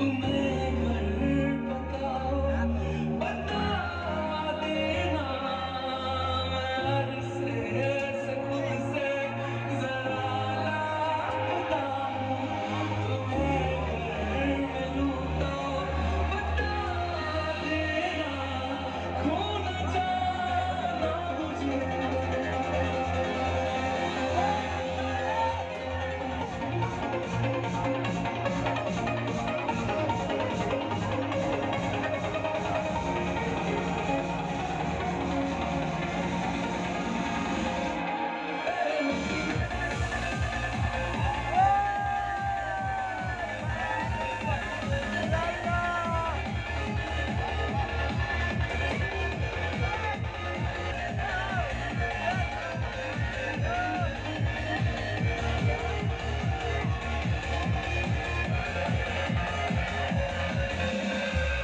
Oh,